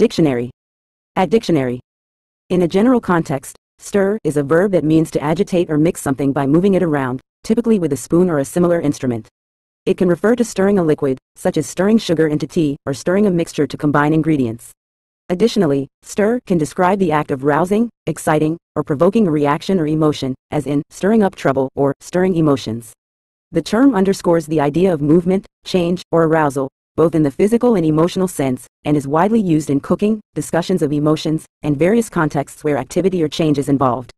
Dictionary. At dictionary. In a general context, stir is a verb that means to agitate or mix something by moving it around, typically with a spoon or a similar instrument. It can refer to stirring a liquid, such as stirring sugar into tea or stirring a mixture to combine ingredients. Additionally, stir can describe the act of rousing, exciting, or provoking a reaction or emotion, as in stirring up trouble or stirring emotions. The term underscores the idea of movement, change, or arousal, both in the physical and emotional sense, and is widely used in cooking, discussions of emotions, and various contexts where activity or change is involved.